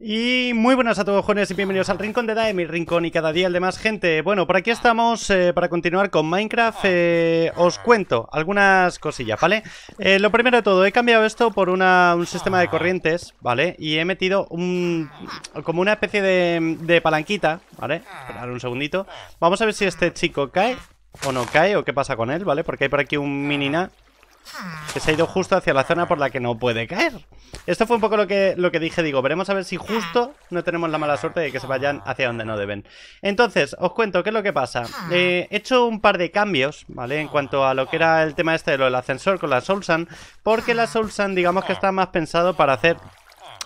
Y muy buenas a todos jóvenes y bienvenidos al Rincón de Dae, mi rincón y cada día el de más gente Bueno, por aquí estamos eh, para continuar con Minecraft eh, Os cuento algunas cosillas, ¿vale? Eh, lo primero de todo, he cambiado esto por un sistema de corrientes, ¿vale? Y he metido un... como una especie de, de palanquita, ¿vale? Esperar un segundito Vamos a ver si este chico cae o no cae o qué pasa con él, ¿vale? Porque hay por aquí un minina que se ha ido justo hacia la zona por la que no puede caer. Esto fue un poco lo que, lo que dije, digo, veremos a ver si justo no tenemos la mala suerte de que se vayan hacia donde no deben. Entonces, os cuento qué es lo que pasa. Eh, he hecho un par de cambios, ¿vale? En cuanto a lo que era el tema este de lo del ascensor con la Soulsan, porque la Soulsan digamos que está más pensado para hacer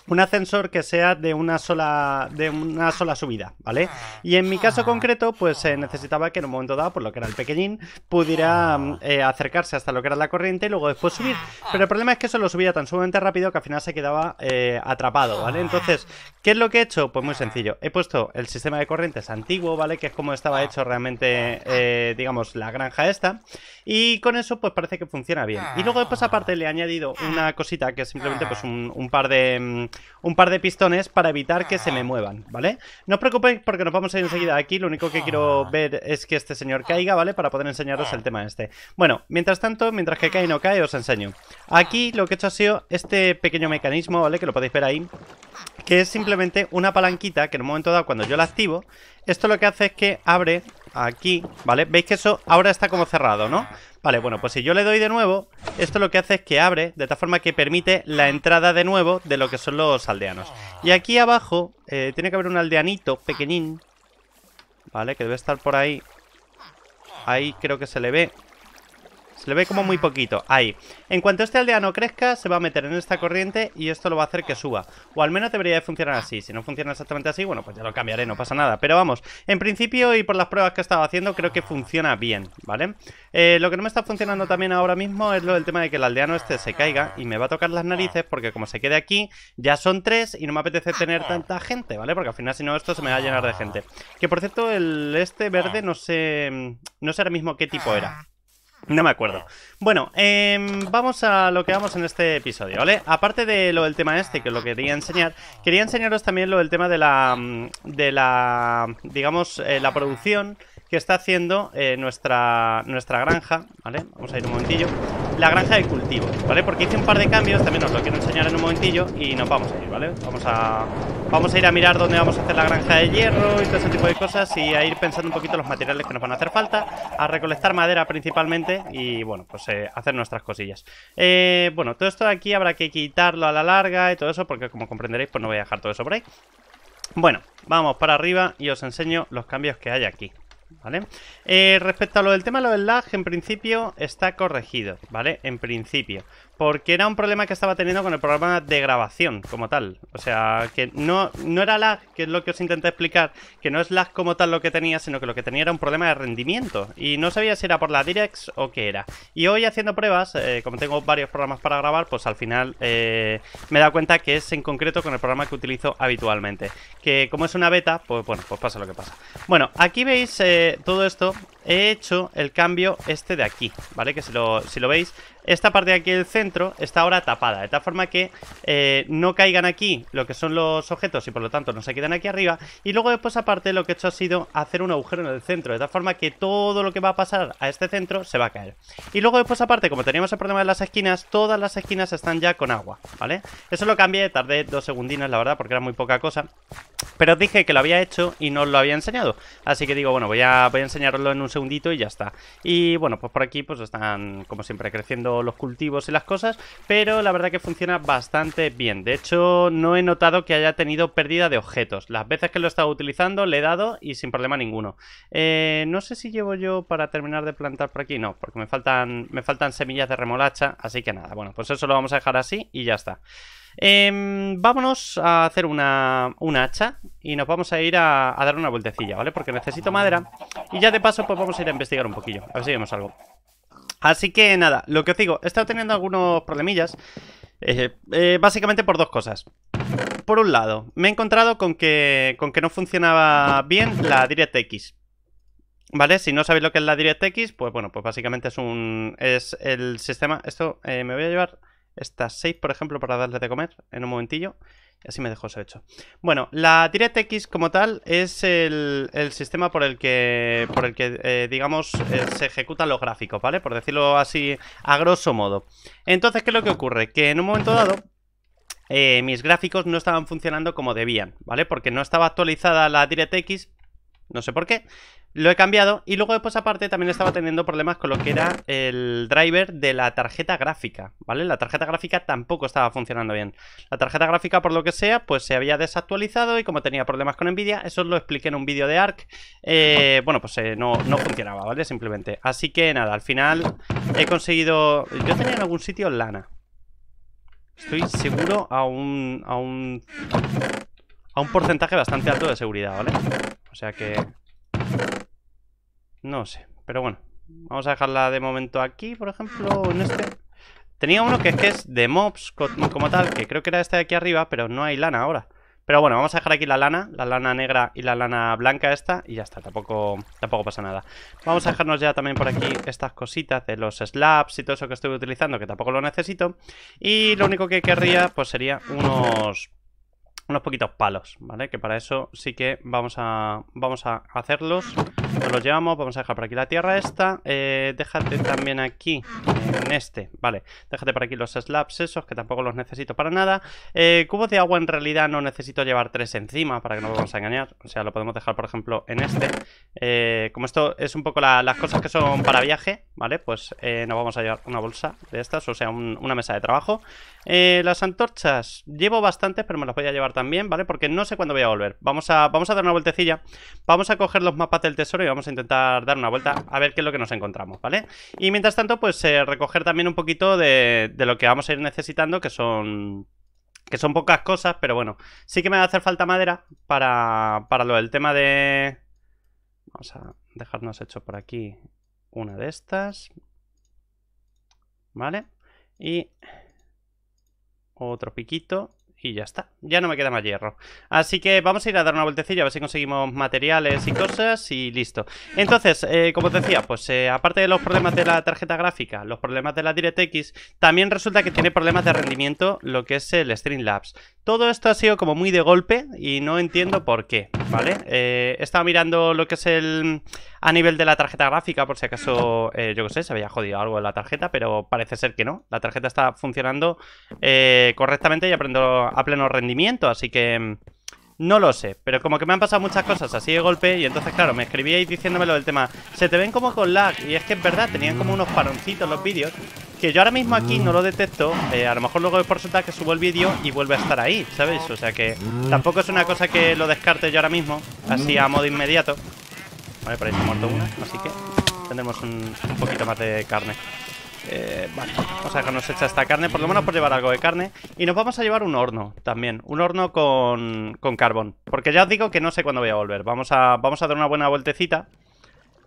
un ascensor que sea de una sola de una sola subida, ¿vale? Y en mi caso concreto, pues se necesitaba que en un momento dado, por lo que era el pequeñín, pudiera mm, eh, acercarse hasta lo que era la corriente y luego después subir. Pero el problema es que eso lo subía tan sumamente rápido que al final se quedaba eh, atrapado, ¿vale? Entonces, ¿qué es lo que he hecho? Pues muy sencillo. He puesto el sistema de corrientes antiguo, ¿vale? Que es como estaba hecho realmente, eh, digamos, la granja esta. Y con eso, pues parece que funciona bien. Y luego después aparte le he añadido una cosita que es simplemente pues un par de mm, un par de pistones para evitar que se me muevan, ¿vale? No os preocupéis porque nos vamos a ir enseguida aquí, lo único que quiero ver es que este señor caiga, ¿vale? Para poder enseñaros el tema este. Bueno, mientras tanto, mientras que cae y no cae, os enseño. Aquí lo que he hecho ha sido este pequeño mecanismo, ¿vale? Que lo podéis ver ahí, que es simplemente una palanquita que en un momento dado cuando yo la activo, esto lo que hace es que abre aquí, ¿vale? Veis que eso ahora está como cerrado, ¿no? Vale, bueno, pues si yo le doy de nuevo, esto lo que hace es que abre, de tal forma que permite la entrada de nuevo de lo que son los aldeanos. Y aquí abajo eh, tiene que haber un aldeanito pequeñín, ¿vale? Que debe estar por ahí. Ahí creo que se le ve. Se le ve como muy poquito, ahí. En cuanto este aldeano crezca, se va a meter en esta corriente Y esto lo va a hacer que suba. O al menos debería de funcionar así. Si no funciona exactamente así, bueno, pues ya lo cambiaré, no pasa nada. Pero vamos, en principio y por las pruebas que he estado haciendo Creo que funciona bien, ¿vale? Eh, lo que no me está funcionando también ahora mismo Es lo del tema de que el aldeano este se caiga Y me va a tocar las narices porque como se quede aquí Ya son tres y no me apetece tener tanta gente, ¿vale? Porque al final si no esto se me va a llenar de gente. Que por cierto, el este verde no sé... No sé ahora mismo qué tipo era no me acuerdo. Bueno, eh, vamos a lo que vamos en este episodio, ¿vale? Aparte de lo del tema este, que lo quería enseñar, quería enseñaros también lo del tema de la, mm, de la, digamos, eh, la producción que está haciendo eh, nuestra, nuestra granja, ¿vale? Vamos a ir un momentillo. La granja de cultivo, ¿vale? Porque hice un par de cambios, también os lo quiero enseñar en un momentillo y nos vamos a ir, ¿vale? Vamos a, vamos a ir a mirar dónde vamos a hacer la granja de hierro y todo ese tipo de cosas y a ir pensando un poquito los materiales que nos van a hacer falta, a recolectar madera principalmente y, bueno, pues eh, hacer nuestras cosillas. Eh, bueno, todo esto de aquí habrá que quitarlo a la larga y todo eso porque, como comprenderéis, pues no voy a dejar todo eso por ahí. Bueno, vamos para arriba y os enseño los cambios que hay aquí. ¿vale? Eh, respecto a lo del tema lo del lag, en principio está corregido, ¿vale? En principio. Porque era un problema que estaba teniendo con el programa de grabación como tal. O sea, que no, no era lag, que es lo que os intenté explicar, que no es lag como tal lo que tenía, sino que lo que tenía era un problema de rendimiento. Y no sabía si era por la Directs o qué era. Y hoy haciendo pruebas, eh, como tengo varios programas para grabar, pues al final eh, me he dado cuenta que es en concreto con el programa que utilizo habitualmente. Que como es una beta, pues bueno, pues pasa lo que pasa. Bueno, aquí veis todo esto he hecho el cambio este de aquí, ¿vale? Que si lo, veis, esta parte de aquí del centro está ahora tapada, de tal forma que eh, no caigan aquí lo que son los objetos y por lo tanto no se quedan aquí arriba. Y luego después aparte lo que he hecho ha sido hacer un agujero en el centro, de tal forma que todo lo que va a pasar a este centro se va a caer. Y luego después aparte, como teníamos el problema de las esquinas, todas las esquinas están ya con agua, ¿vale? Eso lo cambié, tardé dos segundinos la verdad porque era muy poca cosa. Pero os dije que lo había hecho y no os lo había enseñado. Así que digo, bueno, voy a, voy a enseñaroslo en un segundito y ya está. Y bueno, pues por aquí pues están como siempre creciendo los cultivos y las cosas, pero la verdad que funciona bastante bien. De hecho, no he notado que haya tenido pérdida de objetos. Las veces que lo he estado utilizando le he dado y sin problema ninguno. Eh, no sé si llevo yo para terminar de plantar por aquí, no, porque me faltan, me faltan semillas de remolacha, así que nada, bueno, pues eso lo vamos a dejar así y ya está. Em, vámonos a hacer una, hacha y nos vamos a ir a, dar una vueltecilla, ¿vale? Porque necesito madera y ya de paso pues vamos a ir a investigar un poquillo, a ver si vemos algo. Así que nada, lo que os digo, he estado teniendo algunos problemillas, eh, eh, básicamente por dos cosas. Por un lado, me he encontrado con que, con que no funcionaba bien la DirectX. ¿Vale? Si no sabéis lo que es la DirectX, pues bueno, pues básicamente es un... es el sistema... Esto eh, me voy a llevar estas 6, por ejemplo, para darle de comer en un momentillo. así me dejo eso hecho. Bueno, la DirectX como tal es el, sistema por el que, por el que eh, digamos, eh, se ejecutan los gráficos, ¿vale? Por decirlo así a grosso modo. Entonces, ¿qué es lo que ocurre? Que en un momento dado... Eh, mis gráficos no estaban funcionando como debían, ¿vale? Porque no estaba actualizada la DirectX, no sé por qué, lo he cambiado y luego después aparte también estaba teniendo problemas con lo que era el driver de la tarjeta gráfica, ¿vale? La tarjeta gráfica tampoco estaba funcionando bien. La tarjeta gráfica, por lo que sea, pues se había desactualizado y como tenía problemas con Nvidia, eso lo expliqué en un vídeo de ARC, eh, bueno, pues eh, no, no funcionaba, ¿vale? Simplemente. Así que nada, al final he conseguido... Yo tenía en algún sitio lana. Estoy seguro a un... a un... a un porcentaje bastante alto de seguridad, ¿vale? O sea que... No sé, pero bueno. Vamos a dejarla de momento aquí, por ejemplo, en este. Tenía uno que es que es de mobs como tal, que creo que era este de aquí arriba, pero no hay lana ahora. Pero bueno, vamos a dejar aquí la lana, la lana negra y la lana blanca esta y ya está, tampoco, tampoco pasa nada. Vamos a dejarnos ya también por aquí estas cositas de los slabs y todo eso que estoy utilizando, que tampoco lo necesito. Y lo único que querría, pues sería unos unos poquitos palos, ¿vale? Que para eso sí que vamos a, vamos a hacerlos. Nos los llevamos, vamos a dejar por aquí la tierra esta. Eh, déjate también aquí, en este, vale. Déjate por aquí los slabs esos, que tampoco los necesito para nada. Eh, cubos de agua en realidad no necesito llevar tres encima para que no vamos a engañar. O sea, lo podemos dejar, por ejemplo, en este. Eh, como esto es un poco las cosas que son para viaje, ¿vale? Pues nos vamos a llevar una bolsa de estas, o sea, una mesa de trabajo. las antorchas, llevo bastantes, pero me las voy a llevar también, ¿vale? Porque no sé cuándo voy a volver. Vamos a, vamos a dar una vueltecilla. Vamos a coger los mapas del tesoro y vamos a intentar dar una vuelta a ver qué es lo que nos encontramos, ¿vale? Y mientras tanto, pues eh, recoger también un poquito de, de lo que vamos a ir necesitando, que son que son pocas cosas, pero bueno, sí que me va a hacer falta madera para, para lo del tema de... Vamos a dejarnos hecho por aquí una de estas. ¿Vale? Y otro piquito y ya está, ya no me queda más hierro. Así que vamos a ir a dar una vueltecilla A ver si conseguimos materiales y cosas Y listo. Entonces, eh, como te decía, pues eh, aparte de los problemas de la tarjeta gráfica Los problemas de la DirectX También resulta que tiene problemas de rendimiento Lo que es el Streamlabs. Todo esto ha sido como muy de golpe Y no entiendo por qué, ¿vale? Eh, he estado mirando lo que es el... A nivel de la tarjeta gráfica Por si acaso, yo qué sé, se había jodido algo en la tarjeta Pero parece ser que no. La tarjeta está funcionando correctamente Y aprendo a pleno rendimiento, así que... Mm, no lo sé, pero como que me han pasado muchas cosas así de golpe Y entonces claro, me escribíais diciéndomelo del tema Se te ven como con lag, y es que es verdad Tenían como unos paroncitos los vídeos Que yo ahora mismo aquí no lo detecto eh, A lo mejor luego por resulta que subo el vídeo y vuelve a estar ahí, ¿sabéis? O sea que tampoco es una cosa que lo descarte yo ahora mismo Así a modo inmediato Vale, por ahí ha muerto una, así que tendremos un poquito más de carne. Eh, vale, vamos a dejarnos hecha esta carne Por lo menos por llevar algo de carne. Y nos vamos a llevar un horno también Un horno con, con carbón. Porque ya os digo que no sé cuándo voy a volver. Vamos a, vamos a dar una buena vueltecita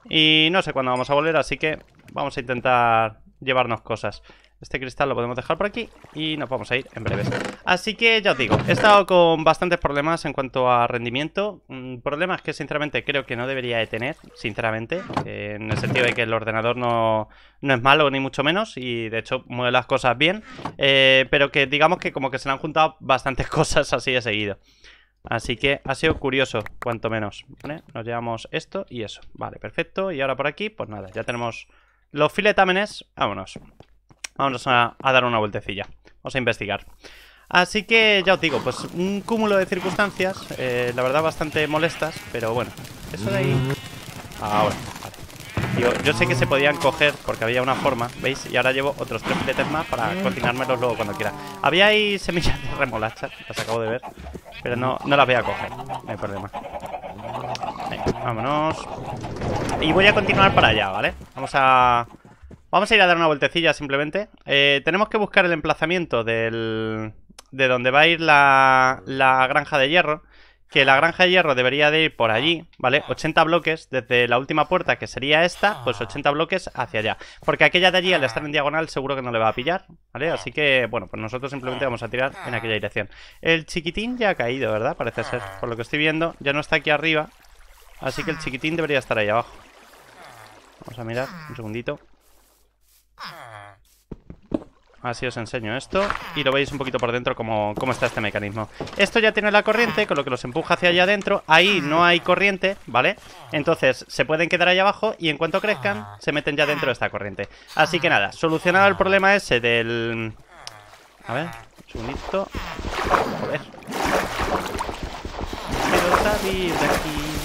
Y no sé cuándo vamos a volver Así que vamos a intentar llevarnos cosas este cristal lo podemos dejar por aquí y nos vamos a ir en breves. Así que ya os digo, he estado con bastantes problemas en cuanto a rendimiento. Mm, problemas que sinceramente creo que no debería de tener, sinceramente. en el sentido de que el ordenador no, no, es malo ni mucho menos y de hecho mueve las cosas bien. Eh, pero que digamos que como que se le han juntado bastantes cosas así de seguido. Así que ha sido curioso, cuanto menos. Nos llevamos esto y eso. Vale, perfecto. Y ahora por aquí, pues nada, ya tenemos los filetámenes. Vámonos. Vamos a, dar una vueltecilla. Vamos a investigar. Así que ya os digo, pues un cúmulo de circunstancias, eh, la verdad bastante molestas, pero bueno, eso de ahí... Ahora, vale. yo sé que se podían coger porque había una forma, ¿veis? Y ahora llevo otros tres filetes más para cocinármelos luego cuando quiera. Había ahí semillas de remolacha, las acabo de ver, pero no, no las voy a coger, no hay problema. vámonos. Y voy a continuar para allá, ¿vale? Vamos a... Vamos a ir a dar una vueltecilla simplemente. Eh, tenemos que buscar el emplazamiento del, de donde va a ir la, la granja de hierro. Que la granja de hierro debería de ir por allí, ¿vale? 80 bloques desde la última puerta, que sería esta, pues 80 bloques hacia allá. Porque aquella de allí, al estar en diagonal, seguro que no le va a pillar, ¿vale? Así que, bueno, pues nosotros simplemente vamos a tirar en aquella dirección. El chiquitín ya ha caído, ¿verdad? Parece ser, por lo que estoy viendo. Ya no está aquí arriba. Así que el chiquitín debería estar ahí abajo. Vamos a mirar, un segundito. Así os enseño esto y lo veis un poquito por dentro cómo, cómo, está este mecanismo. Esto ya tiene la corriente, con lo que los empuja hacia allá adentro. Ahí no hay corriente, ¿vale? Entonces se pueden quedar ahí abajo y en cuanto crezcan se meten ya dentro de esta corriente. Así que nada, solucionado el problema ese del... A ver, un segundito. Joder. Quiero salir de aquí.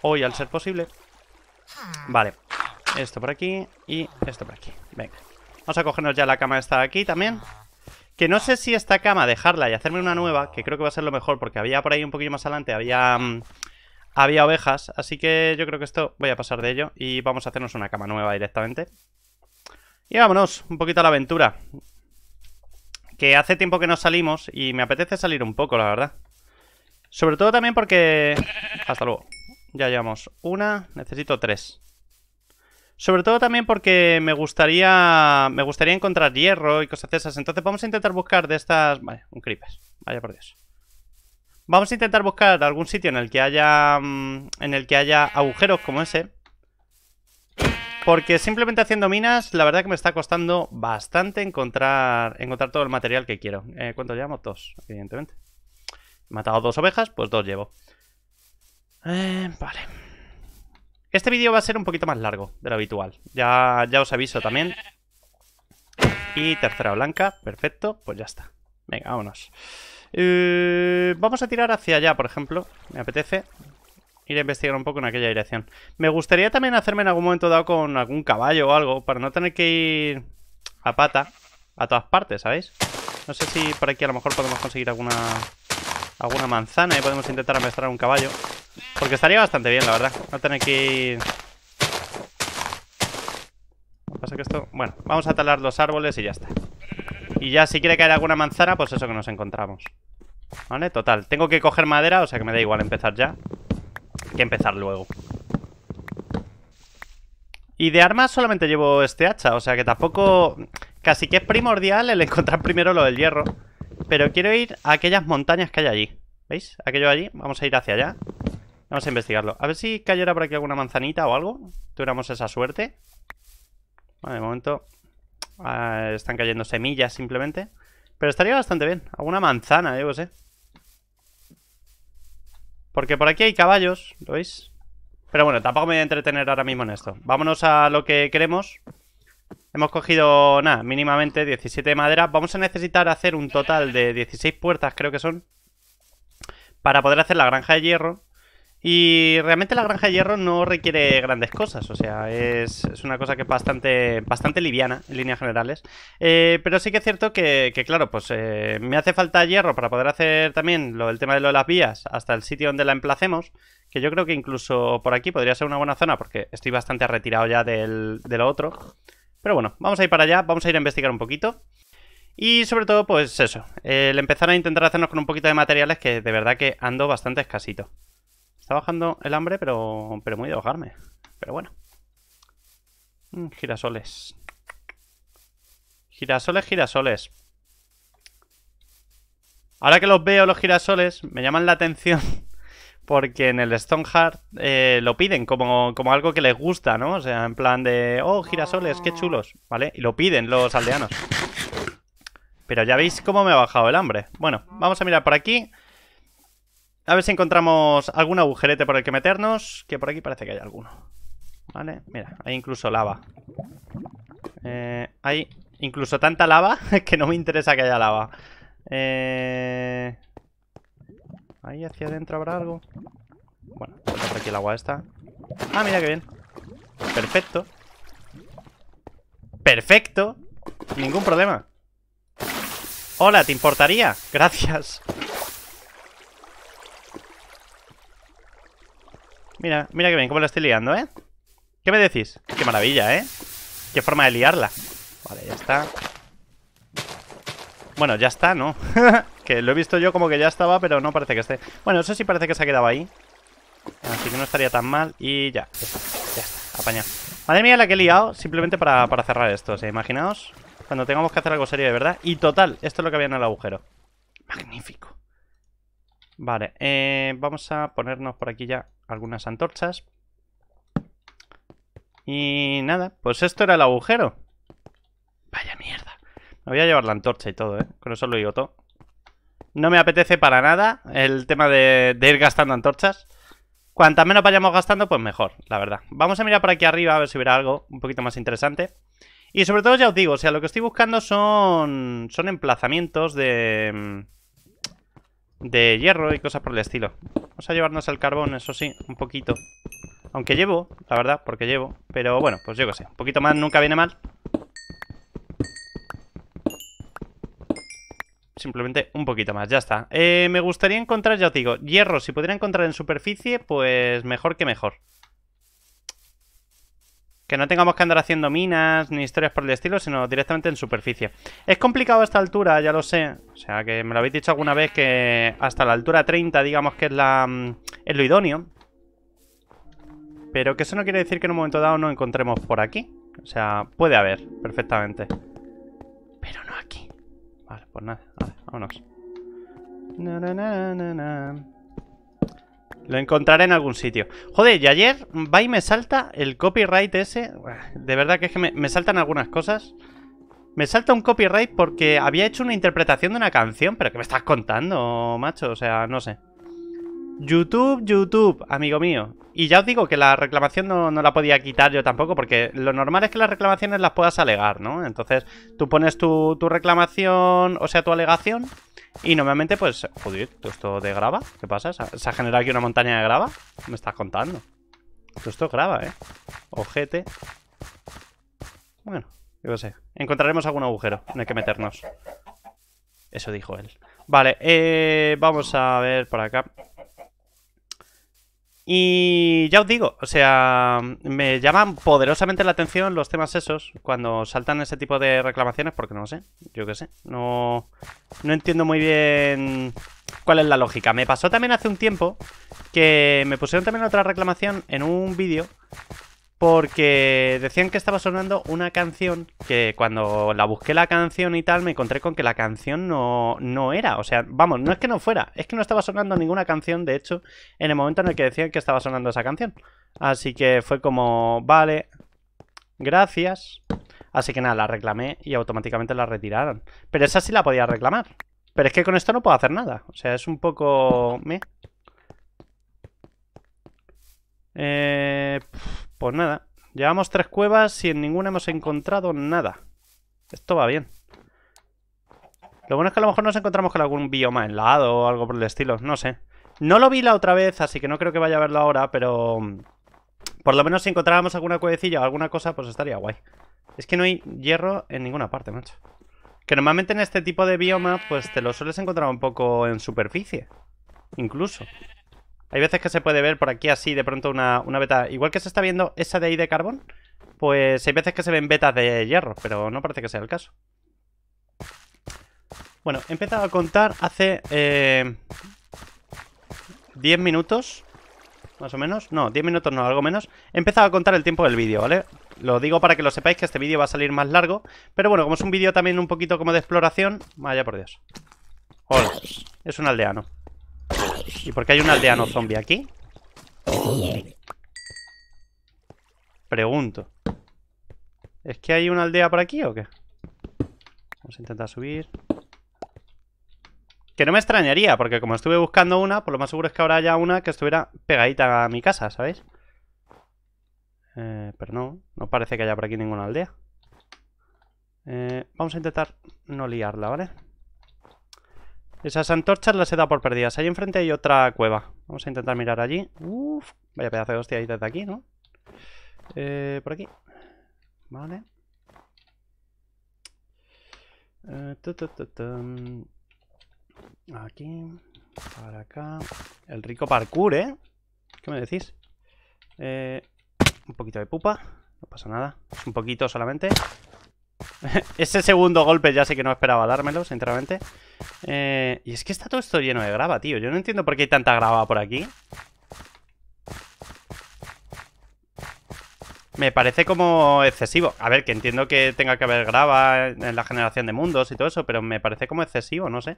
Hoy, al ser posible. Vale. Esto por aquí y esto por aquí. Venga. Vamos a cogernos ya la cama esta de aquí también. Que no sé si esta cama dejarla y hacerme una nueva, que creo que va a ser lo mejor, porque había por ahí un poquillo más adelante, había... Mm, había ovejas, así que yo creo que esto voy a pasar de ello y vamos a hacernos una cama nueva directamente. Y vámonos, un poquito a la aventura. Que hace tiempo que no salimos y me apetece salir un poco, la verdad. Sobre todo también porque... Hasta luego. Ya llevamos una, necesito tres. Sobre todo también porque me gustaría me gustaría encontrar hierro y cosas de esas. Entonces vamos a intentar buscar de estas... Vale, un creeper. Vaya por Dios. Vamos a intentar buscar algún sitio en el que haya... Mm, en el que haya agujeros como ese. Porque simplemente haciendo minas, la verdad que me está costando bastante encontrar, encontrar todo el material que quiero. Eh, ¿Cuánto llevamos? Dos, evidentemente. He matado dos ovejas, pues dos llevo. Eh, vale. Este vídeo va a ser un poquito más largo de lo habitual. Ya, ya os aviso también. Y tercera blanca, perfecto, pues ya está. Venga, vámonos. Eh, vamos a tirar hacia allá, por ejemplo. Me apetece ir a investigar un poco en aquella dirección. Me gustaría también hacerme en algún momento dado con algún caballo o algo, para no tener que ir a pata a todas partes, ¿sabéis? No sé si por aquí a lo mejor podemos conseguir alguna alguna manzana y podemos intentar amestrar un caballo. Porque estaría bastante bien, la verdad. No tener que ir... pasa que esto... Bueno, vamos a talar los árboles y ya está. Y ya si quiere caer alguna manzana, pues eso que nos encontramos. ¿Vale? Total. Tengo que coger madera, o sea que me da igual empezar ya. Que empezar luego. Y de armas solamente llevo este hacha, o sea que tampoco... Casi que es primordial el encontrar primero lo del hierro. Pero quiero ir a aquellas montañas que hay allí. ¿Veis? Aquello allí. Vamos a ir hacia allá. Vamos a investigarlo. A ver si cayera por aquí alguna manzanita o algo. Tuviéramos esa suerte. Vale, de momento ah, están cayendo semillas simplemente. Pero estaría bastante bien. Alguna manzana, yo sé. Porque por aquí hay caballos, ¿lo veis? Pero bueno, tampoco me voy a entretener ahora mismo en esto. Vámonos a lo que queremos. Hemos cogido, nada, mínimamente 17 de madera. Vamos a necesitar hacer un total de 16 puertas, creo que son. Para poder hacer la granja de hierro. Y realmente la granja de hierro no requiere grandes cosas, o sea, es, una cosa que es bastante, bastante liviana en líneas generales. Eh, pero sí que es cierto que, claro, pues eh, me hace falta hierro para poder hacer también lo del tema de, lo de las vías hasta el sitio donde la emplacemos, que yo creo que incluso por aquí podría ser una buena zona porque estoy bastante retirado ya del, de lo otro. Pero bueno, vamos a ir para allá, vamos a ir a investigar un poquito. Y sobre todo, pues eso, el empezar a intentar hacernos con un poquito de materiales que de verdad que ando bastante escasito. Está bajando el hambre, pero, pero muy de ahogarme. Pero bueno. Mm, girasoles. Girasoles, girasoles. Ahora que los veo los girasoles, me llaman la atención porque en el Stoneheart eh, lo piden como, como, algo que les gusta, ¿no? O sea, en plan de, oh, girasoles, qué chulos, ¿vale? Y lo piden los aldeanos. Pero ya veis cómo me ha bajado el hambre. Bueno, vamos a mirar por aquí. A ver si encontramos algún agujerete por el que meternos. Que por aquí parece que hay alguno. Vale, mira, hay incluso lava. Eh, hay incluso tanta lava que no me interesa que haya lava. Eh... Ahí hacia adentro habrá algo. Bueno, por aquí el agua esta. Ah, mira qué bien. Perfecto. Perfecto. Ningún problema. Hola, ¿te importaría? Gracias. Mira, mira qué bien, cómo la estoy liando, ¿eh? ¿Qué me decís? Qué maravilla, ¿eh? Qué forma de liarla. Vale, ya está. Bueno, ya está, ¿no? que lo he visto yo como que ya estaba, pero no parece que esté. Bueno, eso sí parece que se ha quedado ahí. Así que no estaría tan mal Y ya, ya está, ya está, apañado. Madre mía la que he liado simplemente para, para cerrar esto O imaginaos cuando tengamos que hacer algo serio de verdad. Y total, esto es lo que había en el agujero. Magnífico. Vale, eh, vamos a ponernos por aquí ya algunas antorchas. Y nada, pues esto era el agujero. Vaya mierda. Me voy a llevar la antorcha y todo, ¿eh? Con eso lo digo todo. No me apetece para nada el tema de, ir gastando antorchas. Cuanta menos vayamos gastando, pues mejor, la verdad. Vamos a mirar por aquí arriba a ver si hubiera algo un poquito más interesante. Y sobre todo, ya os digo, o sea, lo que estoy buscando son, son emplazamientos de, de hierro y cosas por el estilo. Vamos a llevarnos el carbón, eso sí, un poquito. Aunque llevo, la verdad, porque llevo. Pero bueno, pues yo qué sé, un poquito más nunca viene mal. Simplemente un poquito más, ya está. Eh, me gustaría encontrar, ya os digo, hierro. Si pudiera encontrar en superficie, pues mejor que mejor. Que no tengamos que andar haciendo minas ni historias por el estilo, sino directamente en superficie. Es complicado a esta altura, ya lo sé. O sea, que me lo habéis dicho alguna vez que hasta la altura 30, digamos que es, la, mm, es lo idóneo. Pero que eso no quiere decir que en un momento dado no encontremos por aquí. O sea, puede haber, perfectamente. Pero no aquí. Vale, pues nada. Vale, vámonos. Lo encontraré en algún sitio. Joder, y ayer va y me salta el copyright ese. De verdad que es que me, me, saltan algunas cosas. Me salta un copyright porque había hecho una interpretación de una canción. Pero ¿qué me estás contando, macho? O sea, no sé. YouTube, YouTube, amigo mío. Y ya os digo que la reclamación no, la podía quitar yo tampoco, porque lo normal es que las reclamaciones las puedas alegar, ¿no? Entonces tú pones tu, reclamación, o sea, tu alegación, y normalmente, pues, joder, ¿todo esto de grava? ¿Qué pasa? ¿Se ha generado aquí una montaña de grava? Me estás contando. Todo esto es grava, ¿eh? Ojete. Bueno, yo sé. Encontraremos algún agujero en el que meternos. Eso dijo él. Vale, eh, vamos a ver por acá. Y ya os digo, o sea, me llaman poderosamente la atención los temas esos cuando saltan ese tipo de reclamaciones porque no lo sé, yo qué sé, no, no entiendo muy bien cuál es la lógica. Me pasó también hace un tiempo que me pusieron también otra reclamación en un vídeo porque decían que estaba sonando una canción que cuando la busqué la canción y tal me encontré con que la canción no, no era. O sea, vamos, no es que no fuera, es que no estaba sonando ninguna canción, de hecho, en el momento en el que decían que estaba sonando esa canción. Así que fue como, vale, gracias. Así que nada, la reclamé y automáticamente la retiraron. Pero esa sí la podía reclamar. Pero es que con esto no puedo hacer nada. O sea, es un poco... ¿me? Eh... Pues nada, llevamos tres cuevas y en ninguna hemos encontrado nada. Esto va bien. Lo bueno es que a lo mejor nos encontramos con algún bioma en lado o algo por el estilo, no sé. No lo vi la otra vez, así que no creo que vaya a verlo ahora, pero... Por lo menos si encontráramos alguna cuevecilla o alguna cosa, pues estaría guay. Es que no hay hierro en ninguna parte, macho. Que normalmente en este tipo de bioma, pues te lo sueles encontrar un poco en superficie. Incluso. Hay veces que se puede ver por aquí así de pronto una, una beta. Igual que se está viendo esa de ahí de carbón, pues hay veces que se ven betas de hierro, pero no parece que sea el caso. Bueno, he empezado a contar hace eh, 10 minutos, más o menos. No, 10 minutos no, algo menos. He empezado a contar el tiempo del vídeo, ¿vale? Lo digo para que lo sepáis que este vídeo va a salir más largo. Pero bueno, como es un vídeo también un poquito como de exploración... Vaya por Dios. Hola, es un aldeano. ¿Y por qué hay un aldeano zombie aquí? Pregunto. ¿Es que hay una aldea por aquí o qué? Vamos a intentar subir. Que no me extrañaría, porque como estuve buscando una, por lo más seguro es que ahora haya una que estuviera pegadita a mi casa, ¿sabéis? Eh, pero no, no parece que haya por aquí ninguna aldea. Eh, vamos a intentar no liarla, ¿vale? Esas antorchas las he dado por perdidas. Ahí enfrente hay otra cueva. Vamos a intentar mirar allí. Uf, vaya pedazo de hostia ahí desde aquí, ¿no? Eh, por aquí. Vale. Eh, aquí. Para acá. El rico parkour, ¿eh? ¿Qué me decís? Eh, un poquito de pupa. No pasa nada. Un poquito solamente. Ese segundo golpe ya sé que no esperaba dármelo, sinceramente. Eh, y es que está todo esto lleno de grava, tío. Yo no entiendo por qué hay tanta grava por aquí. Me parece como excesivo. A ver, que entiendo que tenga que haber grava en la generación de mundos y todo eso, pero me parece como excesivo, no sé.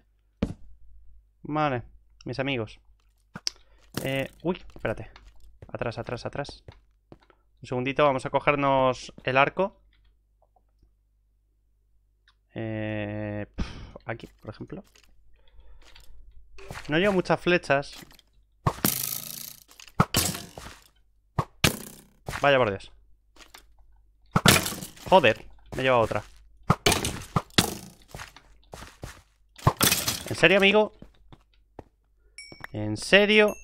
Vale, mis amigos. Eh, uy, espérate. Atrás, atrás, atrás. Un segundito, vamos a cogernos el arco. Eh, aquí, por ejemplo. No llevo muchas flechas. Vaya por Dios. Joder, me lleva otra. ¿En serio, amigo? ¿En serio?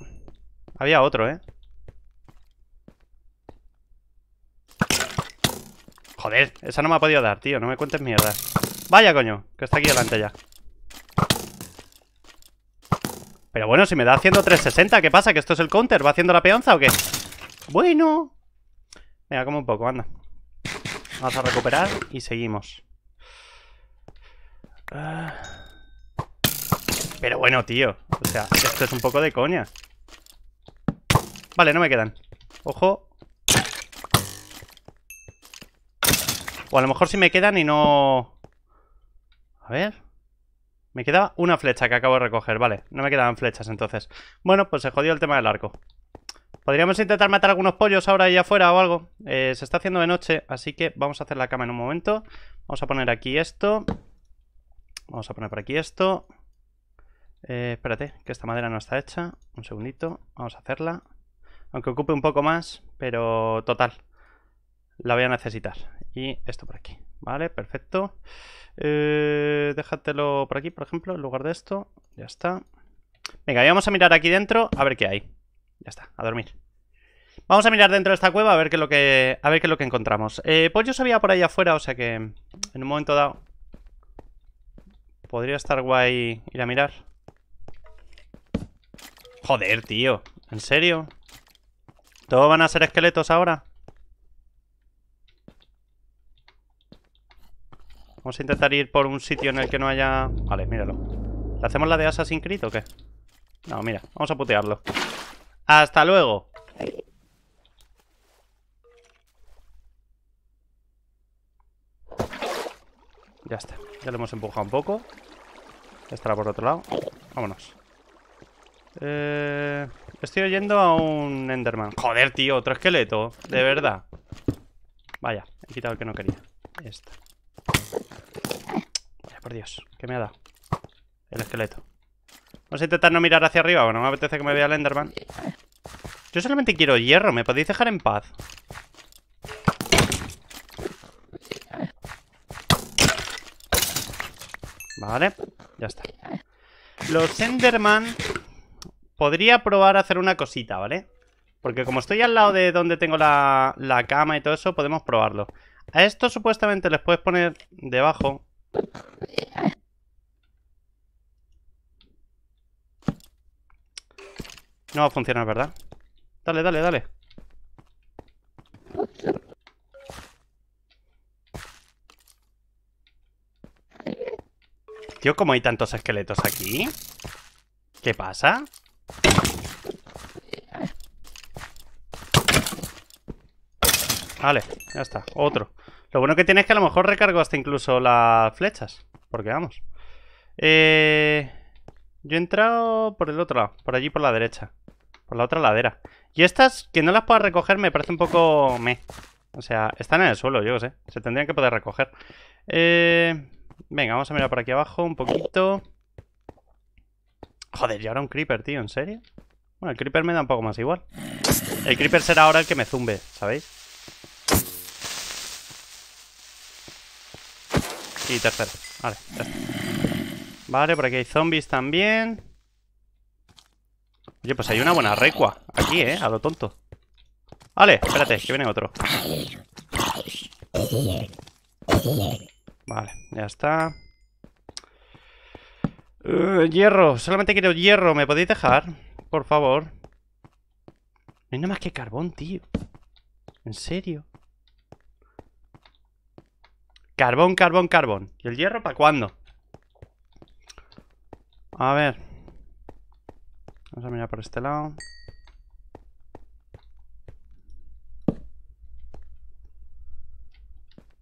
Había otro, ¿eh? Joder, esa no me ha podido dar, tío. No me cuentes mierdas. Vaya, coño, que está aquí delante ya. Pero bueno, si me da haciendo 360, ¿qué pasa? ¿Que esto es el counter? ¿Va haciendo la peonza o qué? Bueno. Venga, como un poco, anda. Vamos a recuperar y seguimos. Ah. Pero bueno, tío. O sea, esto es un poco de coña. Vale, no me quedan. Ojo. O a lo mejor sí me quedan y no... A ver... Me quedaba una flecha que acabo de recoger, vale. No me quedaban flechas entonces. Bueno, pues se jodió el tema del arco. Podríamos intentar matar algunos pollos ahora ahí afuera o algo. Eh, se está haciendo de noche, así que vamos a hacer la cama en un momento. Vamos a poner aquí esto. Vamos a poner por aquí esto. Eh, espérate, que esta madera no está hecha. Un segundito, vamos a hacerla. Aunque ocupe un poco más, pero total. La voy a necesitar. Y esto por aquí. Vale, perfecto. Eh, déjatelo por aquí, por ejemplo, en lugar de esto. Ya está. Venga, vamos a mirar aquí dentro a ver qué hay. Ya está, a dormir. Vamos a mirar dentro de esta cueva a ver qué es lo que, a ver qué es lo que encontramos. Eh, pollos había por ahí afuera, o sea que en un momento dado podría estar guay ir a mirar. Joder, tío. ¿En serio? ¿Todos van a ser esqueletos ahora? Vamos a intentar ir por un sitio en el que no haya... Vale, míralo. ¿Le hacemos la de Assassin's Creed o qué? No, mira, vamos a putearlo. ¡Hasta luego! Ya está. Ya lo hemos empujado un poco. Ya estará por otro lado. Vámonos. Eh, estoy oyendo a un Enderman. Joder, tío, otro esqueleto. De verdad. Vaya, he quitado el que no quería. Esta por Dios, ¿qué me ha dado? El esqueleto. Vamos a intentar no mirar hacia arriba, bueno, me apetece que me vea el Enderman. Yo solamente quiero hierro, ¿me podéis dejar en paz? Vale, ya está. Los Enderman Podría probar a hacer una cosita, ¿vale? Porque como estoy al lado de donde tengo la, la cama y todo eso, podemos probarlo. A esto supuestamente les puedes poner debajo no va a funcionar, ¿verdad? Dale, dale, dale. Tío, ¿cómo hay tantos esqueletos aquí? ¿Qué pasa? Vale, ya está, otro Lo bueno que tiene es que a lo mejor recargo hasta incluso las flechas Porque vamos. Eh... Yo he entrado por el otro lado Por allí por la derecha Por la otra ladera. Y estas, que no las pueda recoger me parece un poco... me. O sea, están en el suelo, yo sé Se tendrían que poder recoger. Eh... Venga, vamos a mirar por aquí abajo un poquito. Joder, y ahora un creeper, tío, ¿en serio? Bueno, el creeper me da un poco más igual. El creeper será ahora el que me zumbe, ¿sabéis? Y tercero. Vale, Vale, por aquí hay zombies también. Oye, pues hay una buena recua. Aquí, ¿eh? A lo tonto. Vale, espérate, que viene otro. Vale, ya está. Uh, hierro, solamente quiero hierro. ¿Me podéis dejar? Por favor. No hay nada más que carbón, tío. ¿En serio? Carbón, carbón, carbón. ¿Y el hierro para cuándo? A ver. Vamos a mirar por este lado.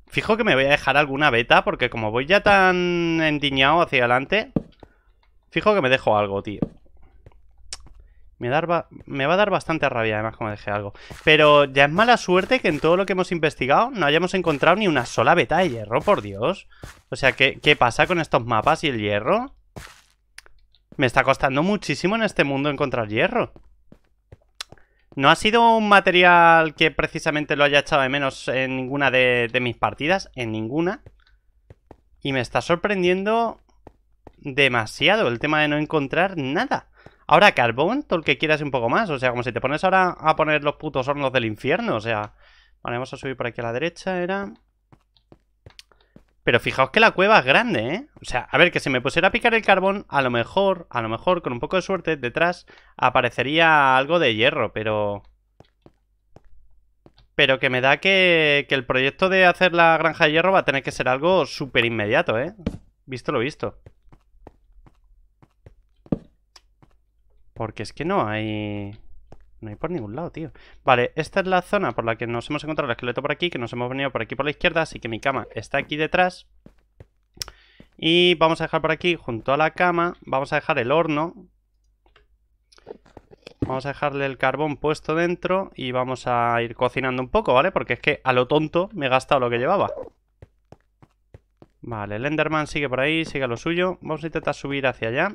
Fijo que me voy a dejar alguna beta porque como voy ya tan endiñado hacia adelante, fijo que me dejo algo, tío. Me, me va a dar bastante rabia, además, como dejé algo. Pero ya es mala suerte que en todo lo que hemos investigado no hayamos encontrado ni una sola beta de hierro, por Dios. O sea, ¿qué, qué pasa con estos mapas y el hierro? Me está costando muchísimo en este mundo encontrar hierro. No ha sido un material que precisamente lo haya echado de menos en ninguna de, mis partidas. En ninguna. Y me está sorprendiendo demasiado el tema de no encontrar nada. Ahora carbón, todo el que quieras un poco más. O sea, como si te pones ahora a poner los putos hornos del infierno. O sea, vale, vamos a subir por aquí a la derecha. Era... Pero fijaos que la cueva es grande, ¿eh? O sea, a ver, que si me pusiera a picar el carbón, a lo mejor, a lo mejor, con un poco de suerte, detrás aparecería algo de hierro, pero... Pero que me da que, que el proyecto de hacer la granja de hierro va a tener que ser algo súper inmediato, ¿eh? Visto lo visto. Porque es que no hay... No hay por ningún lado, tío. Vale, esta es la zona por la que nos hemos encontrado el esqueleto por aquí, que nos hemos venido por aquí por la izquierda, así que mi cama está aquí detrás. Y vamos a dejar por aquí, junto a la cama, vamos a dejar el horno. Vamos a dejarle el carbón puesto dentro y vamos a ir cocinando un poco, ¿vale? Porque es que a lo tonto me he gastado lo que llevaba. Vale, el Enderman sigue por ahí, sigue lo suyo. Vamos a intentar subir hacia allá.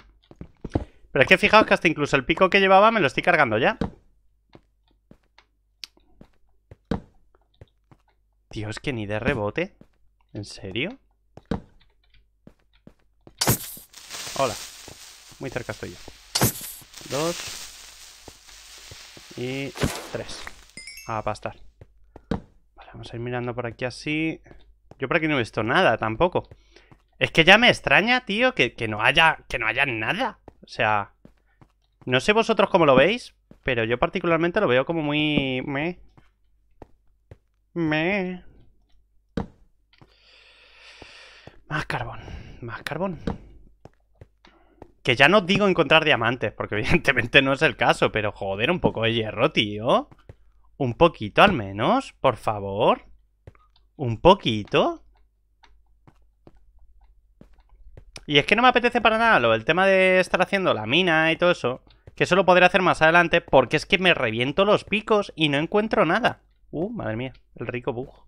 Pero es que fijaos que hasta incluso el pico que llevaba me lo estoy cargando ya. Tío, es que ni de rebote. ¿En serio? Hola. Muy cerca estoy yo. Dos. Y tres. A pastar. Vale, vamos a ir mirando por aquí así. Yo por aquí no he visto nada tampoco. Es que ya me extraña, tío, que, no haya que no haya nada. O sea, no sé vosotros cómo lo veis, pero yo particularmente lo veo como muy... Me... Me... Más carbón, más carbón. Que ya no digo encontrar diamantes, porque evidentemente no es el caso, pero joder, un poco de hierro, tío. Un poquito al menos, por favor. Un poquito. Y es que no me apetece para nada lo el tema de estar haciendo la mina y todo eso. Que eso lo podré hacer más adelante porque es que me reviento los picos y no encuentro nada. Uh, madre mía, el rico bug.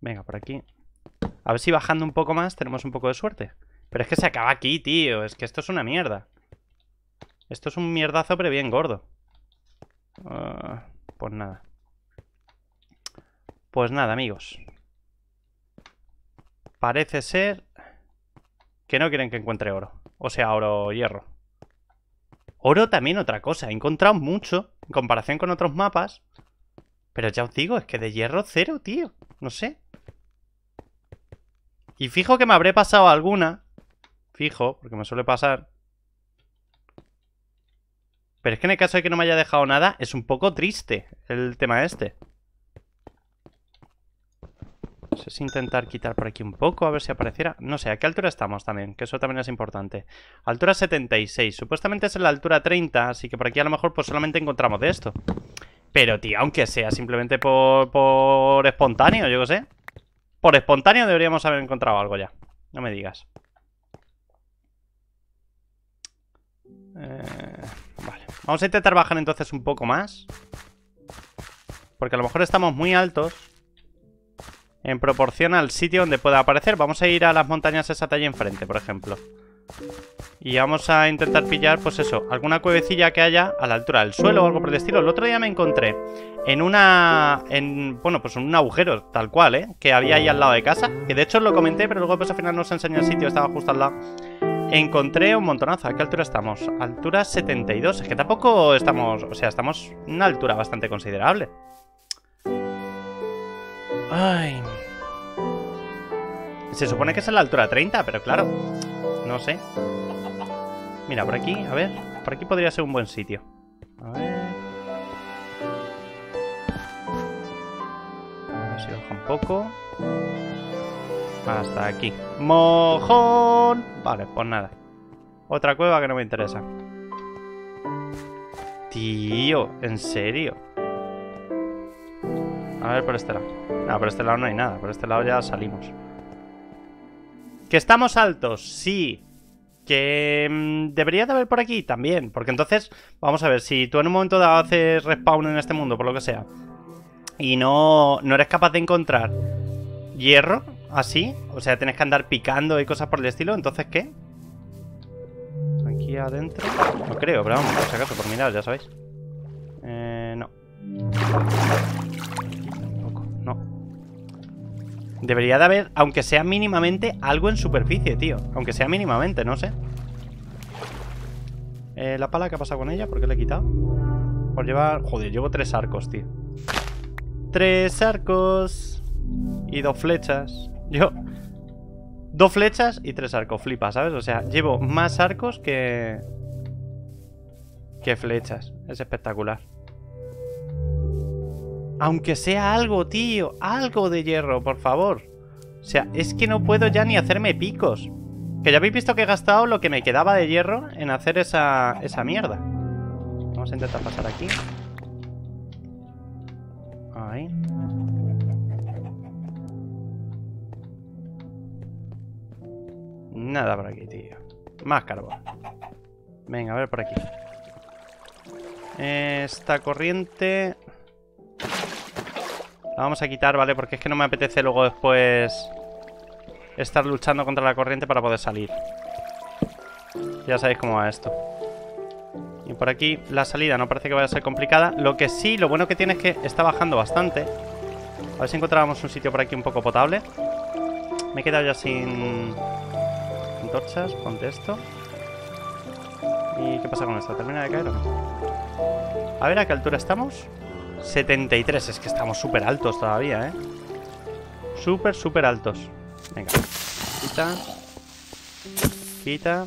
Venga, por aquí. A ver si bajando un poco más tenemos un poco de suerte. Pero es que se acaba aquí, tío. Es que esto es una mierda. Esto es un mierdazo, pero bien gordo. Ah, pues nada. Pues nada, amigos. Parece ser que no quieren que encuentre oro. O sea, oro hierro. Oro también otra cosa. He encontrado mucho en comparación con otros mapas. Pero ya os digo, es que de hierro cero, tío. No sé. Y fijo que me habré pasado alguna. Fijo, porque me suele pasar. Pero es que en el caso de que no me haya dejado nada, es un poco triste el tema este. Si intentar quitar por aquí un poco, a ver si apareciera. No sé, ¿a qué altura estamos también? Que eso también es importante. Altura 76. Supuestamente es en la altura 30, así que por aquí a lo mejor pues solamente encontramos de esto. Pero, tío, aunque sea simplemente por, por espontáneo, yo qué sé. Por espontáneo deberíamos haber encontrado algo ya. No me digas. Eh, vale. Vamos a intentar bajar entonces un poco más. Porque a lo mejor estamos muy altos. En proporción al sitio donde pueda aparecer. Vamos a ir a las montañas esa talla enfrente, por ejemplo. Y vamos a intentar pillar, pues eso, alguna cuevecilla que haya a la altura del suelo o algo por el estilo. El otro día me encontré en una... En, bueno, pues en un agujero, tal cual, ¿eh? Que había ahí al lado de casa. Que de hecho lo comenté, pero luego pues al final no os enseñó el sitio, estaba justo al lado. Encontré un montonazo. ¿A qué altura estamos? Altura 72. Es que tampoco estamos... O sea, estamos en una altura bastante considerable. Ay... Se supone que es en la altura 30, pero claro... No sé. Mira, por aquí, a ver. Por aquí podría ser un buen sitio. A ver. A ver si baja un poco. Hasta aquí. ¡Mojón! Vale, pues nada. Otra cueva que no me interesa. Tío, ¿en serio? A ver por este lado. No, por este lado no hay nada. Por este lado ya salimos. ¿Que estamos altos? Sí. Que mm, debería de haber por aquí también. Porque entonces, vamos a ver, si tú en un momento dado haces respawn en este mundo, por lo que sea, y no, no eres capaz de encontrar hierro así, o sea, tienes que andar picando y cosas por el estilo, entonces ¿qué? Aquí adentro. No creo, pero vamos, por si acaso, por mirar, ya sabéis. Eh, no. Debería de haber, aunque sea mínimamente, algo en superficie, tío. Aunque sea mínimamente, no sé. Eh, la pala, ¿qué ha pasado con ella? ¿Por qué la he quitado? Por llevar... Joder, llevo tres arcos, tío. Tres arcos. Y dos flechas. Yo... Dos flechas y tres arcos. Flipa, ¿sabes? O sea, llevo más arcos que... Que flechas. Es espectacular. Aunque sea algo, tío. Algo de hierro, por favor. O sea, es que no puedo ya ni hacerme picos. Que ya habéis visto que he gastado lo que me quedaba de hierro en hacer esa, esa mierda. Vamos a intentar pasar aquí. Ahí. Nada por aquí, tío. Más carbón. Venga, a ver por aquí. Esta corriente... La vamos a quitar, ¿vale? Porque es que no me apetece luego después... Estar luchando contra la corriente para poder salir. Ya sabéis cómo va esto. Y por aquí la salida no parece que vaya a ser complicada. Lo que sí, lo bueno que tiene es que está bajando bastante. A ver si encontrábamos un sitio por aquí un poco potable. Me he quedado ya sin antorchas, ponte esto. ¿Y qué pasa con esto? ¿Termina de caer o no? A ver, ¿a qué altura estamos? 73, es que estamos súper altos todavía, ¿eh? Súper, súper altos. Venga, quita. Quita.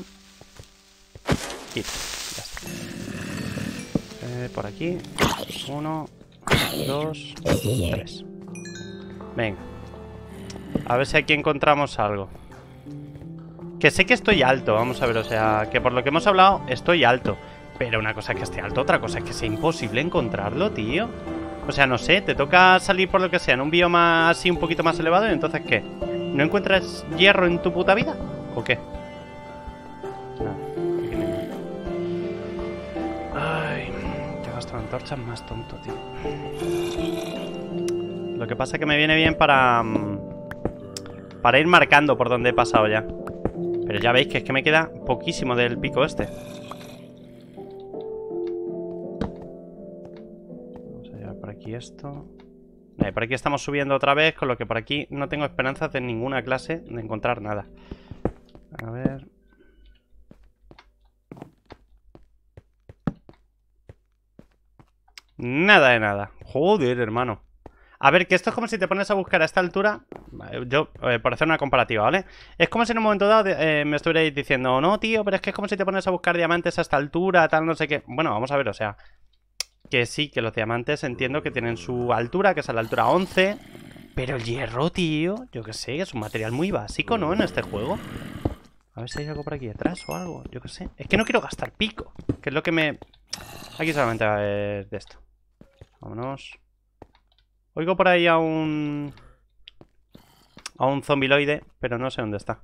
Quita, ya está. Eh, Por aquí. Uno, dos, tres. Venga. A ver si aquí encontramos algo. Que sé que estoy alto, vamos a ver, o sea, que por lo que hemos hablado, estoy alto. Pero una cosa es que esté alto, otra cosa es que sea imposible encontrarlo, tío. O sea, no sé, te toca salir por lo que sea en un bioma así un poquito más elevado y entonces ¿qué? ¿No encuentras hierro en tu puta vida? ¿O qué? Ay, te gasto antorchas más tonto, tío. Lo que pasa es que me viene bien para... Mm, para ir marcando por donde he pasado ya. Pero ya veis que es que me queda poquísimo del pico este. Esto. por aquí estamos subiendo otra vez, con lo que por aquí no tengo esperanzas de ninguna clase de encontrar nada. A ver... Nada de nada. Joder, hermano. A ver, que esto es como si te pones a buscar a esta altura Yo, eh, por hacer una comparativa, ¿vale? Es como si en un momento dado eh, me estuvierais diciendo No, tío, pero es que es como si te pones a buscar diamantes a esta altura, tal, no sé qué Bueno, vamos a ver, o sea Que sí, que los diamantes entiendo que tienen su altura Que es a la altura 11 Pero el hierro, tío, yo qué sé Es un material muy básico, ¿no? En este juego A ver si hay algo por aquí detrás o algo Yo qué sé Es que no quiero gastar pico Que es lo que me... Aquí solamente a haber de esto Vámonos Oigo por ahí a un... A un zombiloide, pero no sé dónde está.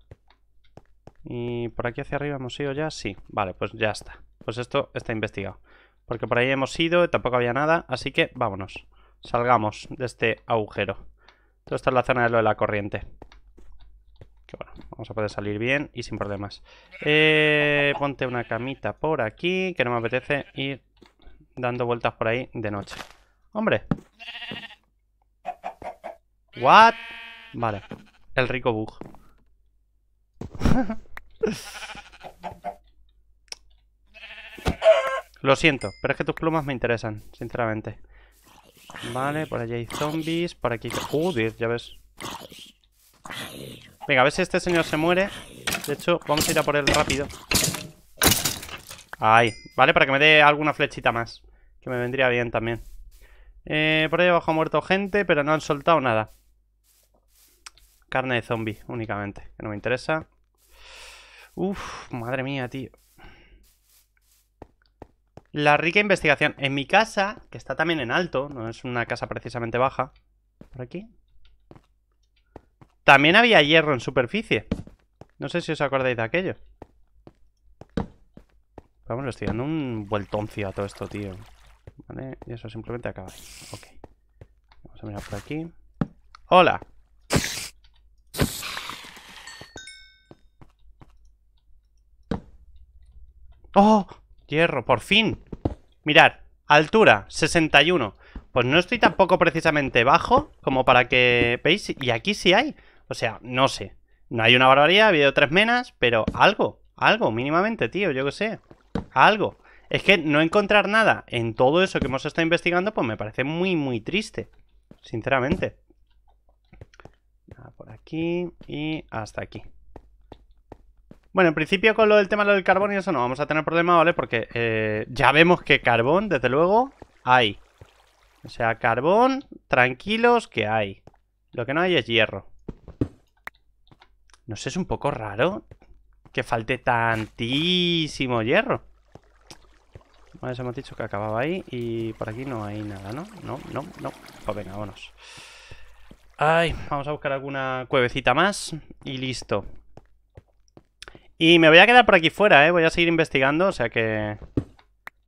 Y por aquí hacia arriba hemos ido ya, sí. Vale, pues ya está. Pues esto está investigado. Porque por ahí hemos ido y tampoco había nada, así que vámonos. Salgamos de este agujero. Todo esto es la zona de lo de la corriente. Que bueno, vamos a poder salir bien y sin problemas. Eh, ponte una camita por aquí, que no me apetece ir dando vueltas por ahí de noche. ¡Hombre! What? Vale. El rico bug. Lo siento, pero es que tus plumas me interesan, sinceramente. Vale, por allí hay zombies, por aquí... Joder, ya ves. Venga, a ver si este señor se muere. De hecho, vamos a ir a por él rápido. Ahí, vale, para que me dé alguna flechita más. Que me vendría bien también. Eh, por ahí abajo ha muerto gente, pero no han soltado nada. Carne de zombie únicamente, que no me interesa. Uf, madre mía, tío. La rica investigación. En mi casa, que está también en alto, no es una casa precisamente baja. Por aquí. También había hierro en superficie. No sé si os acordáis de aquello. Vamos, le estoy dando un vueltoncio a todo esto, tío. Vale, y eso simplemente acaba ahí. Ok. Vamos a mirar por aquí. ¡Hola! ¡Oh! Hierro, por fin. Mirad, altura, 61. Pues no estoy tampoco precisamente bajo como para que... ¿Veis? Y aquí sí hay. O sea, no sé. No hay una barbaridad, ha habido tres menas, pero algo, algo, mínimamente, tío, yo qué sé. Algo. Es que no encontrar nada en todo eso que hemos estado investigando, pues me parece muy, muy triste. Sinceramente. Por aquí y hasta aquí. Bueno, en principio con lo del tema del carbón y eso no vamos a tener problema, ¿vale? Porque eh, ya vemos que carbón, desde luego, hay. O sea, carbón, tranquilos que hay. Lo que no hay es hierro. No sé, es un poco raro que falte tantísimo hierro. Vale, hemos dicho que acababa ahí y por aquí no hay nada, ¿no? No, no, no. Pues venga, vámonos. Ay, vamos a buscar alguna cuevecita más y listo. Y me voy a quedar por aquí fuera, ¿eh? Voy a seguir investigando, o sea que...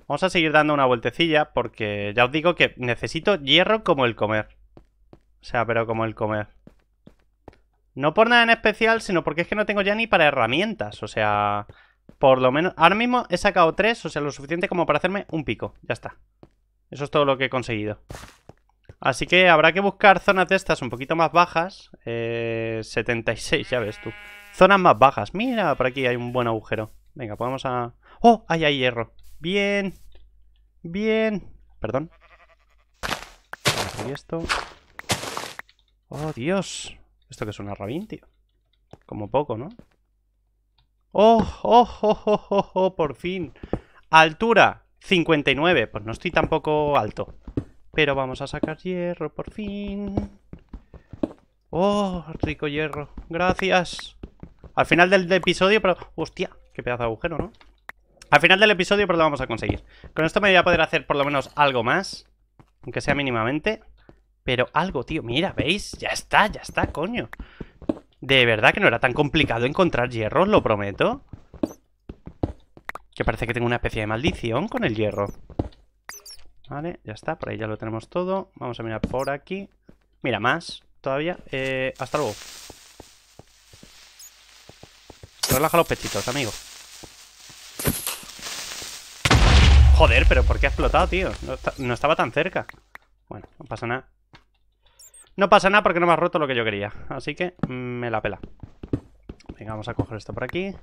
Vamos a seguir dando una vueltecilla porque ya os digo que necesito hierro como el comer. O sea, pero como el comer. No por nada en especial, sino porque es que no tengo ya ni para herramientas. O sea, por lo menos... Ahora mismo he sacado tres, o sea, lo suficiente como para hacerme un pico. Ya está. Eso es todo lo que he conseguido. Así que habrá que buscar zonas de estas un poquito más bajas. Eh, 76, ya ves tú. Zonas más bajas. Mira, por aquí hay un buen agujero. Venga, podemos a... ¡Oh! Ahí hay hierro. Bien. Bien. Perdón. Y esto. Oh, Dios. ¿Esto que es una rabín, tío? Como poco, ¿no? ¡Oh, oh, oh, oh, oh, oh! Por fin. Altura, 59. Pues no estoy tampoco alto. Pero vamos a sacar hierro, por fin. ¡Oh, rico hierro! Gracias. Al final del, episodio, pero... ¡Hostia! Qué pedazo de agujero, ¿no? Al final del episodio, pero lo vamos a conseguir. Con esto me voy a poder hacer por lo menos algo más. Aunque sea mínimamente. Pero algo, tío. Mira, ¿veis? Ya está, ya está, coño. De verdad que no era tan complicado encontrar hierro, lo prometo. Que parece que tengo una especie de maldición con el hierro. Vale, ya está, por ahí ya lo tenemos todo. Vamos a mirar por aquí. Mira, más todavía. Eh, hasta luego. Relaja los pechitos, amigo. Joder, pero ¿por qué ha explotado, tío? No, estaba tan cerca. Bueno, no pasa nada. No pasa nada porque no me ha roto lo que yo quería. Así que me la pela. Venga, vamos a coger esto por aquí.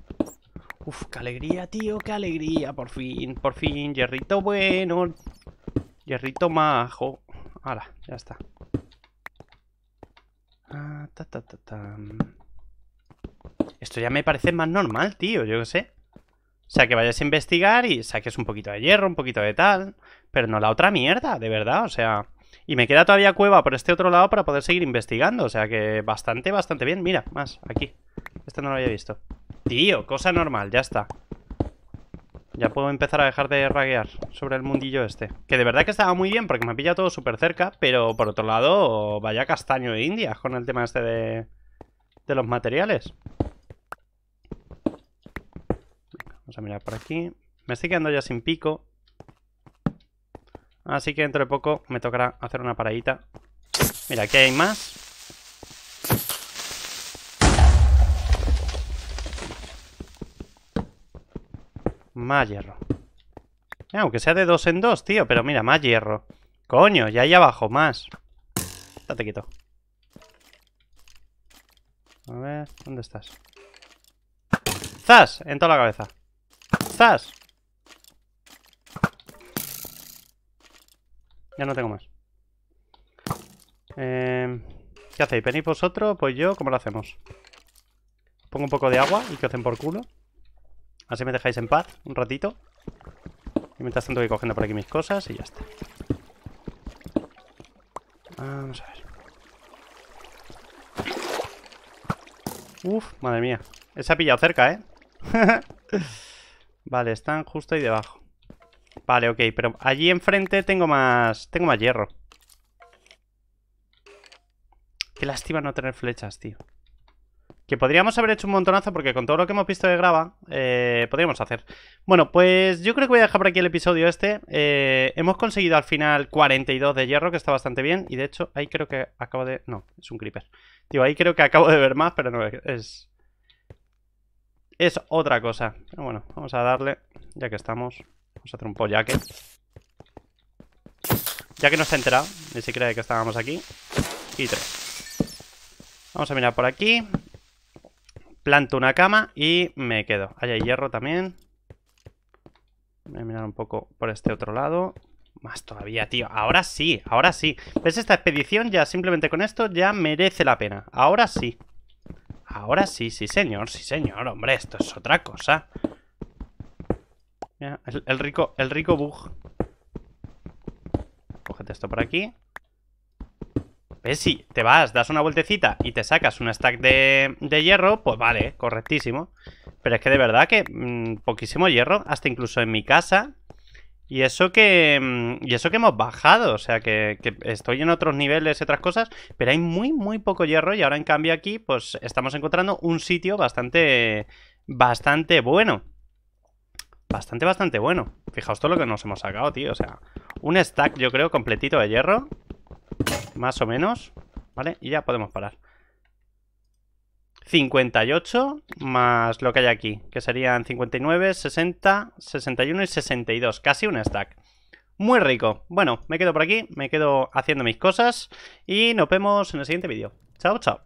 Uf, qué alegría, tío, qué alegría. Por fin, por fin. Hierrito bueno. Hierrito majo. Ahora, ya está. Ah, ta, ta, ta, Esto ya me parece más normal, tío, yo qué sé. O sea, que vayas a investigar y saques un poquito de hierro, un poquito de tal. Pero no la otra mierda, de verdad, o sea... Y me queda todavía cueva por este otro lado para poder seguir investigando. O sea que bastante, bastante bien. Mira, más, aquí. Este no lo había visto. Tío, cosa normal, ya está. Ya puedo empezar a dejar de raguear sobre el mundillo este. Que de verdad que estaba muy bien porque me pilla todo súper cerca. Pero por otro lado, vaya castaño de India con el tema este de, de los materiales. Vamos a mirar por aquí. Me estoy quedando ya sin pico. Así que dentro de poco me tocará hacer una paradita. Mira, aquí hay más. Más hierro. Aunque sea de dos en dos, tío. Pero mira, más hierro. Coño, y ahí abajo, más. Date quieto. A ver, ¿dónde estás? ¡Zas! En toda la cabeza. ¡Zas! Ya no tengo más. Eh, ¿Qué hacéis? ¿Venís vosotros? Pues yo, ¿cómo lo hacemos? Pongo un poco de agua y que hacen por culo. Así me dejáis en paz un ratito. Y mientras tanto voy cogiendo por aquí mis cosas y ya está. Vamos a ver. Uf, madre mía. Se ha pillado cerca, ¿eh? vale, están justo ahí debajo. Vale, ok, pero allí enfrente tengo más... Tengo más hierro. Qué lástima no tener flechas, tío. Que podríamos haber hecho un montonazo porque con todo lo que hemos visto de grava, eh, podríamos hacer. Bueno, pues yo creo que voy a dejar por aquí el episodio este. Eh, hemos conseguido al final 42 de hierro, que está bastante bien. Y de hecho, ahí creo que acabo de... No, es un creeper. Tío, ahí creo que acabo de ver más, pero no es... Es otra cosa. Pero bueno, vamos a darle, ya que estamos. Vamos a hacer un pollaque. Ya que no se ha enterado, ni siquiera de que estábamos aquí. Y tres. Vamos a mirar por aquí planto una cama y me quedo. Ahí hay hierro también. Voy a mirar un poco por este otro lado. Más todavía, tío. Ahora sí, ahora sí. ¿Ves? Esta expedición ya simplemente con esto ya merece la pena. Ahora sí. Ahora sí, sí señor, sí señor. Hombre, esto es otra cosa. el, rico, el rico bug. Cógete esto por aquí. ¿Ves? Si te vas, das una vueltecita y te sacas un stack de, hierro, pues vale, correctísimo. Pero es que de verdad que mm, poquísimo hierro, hasta incluso en mi casa. Y eso que mm, y eso que hemos bajado, o sea que, que, estoy en otros niveles y otras cosas, pero hay muy, muy poco hierro y ahora en cambio aquí pues estamos encontrando un sitio bastante, bastante bueno. Bastante, bastante bueno. Fijaos todo lo que nos hemos sacado, tío, o sea, un stack yo creo completito de hierro más o menos. ¿Vale? Y ya podemos parar. 58 más lo que hay aquí, que serían 59, 60, 61 y 62. Casi un stack. Muy rico. Bueno, me quedo por aquí, me quedo haciendo mis cosas y nos vemos en el siguiente vídeo. Chao, chao.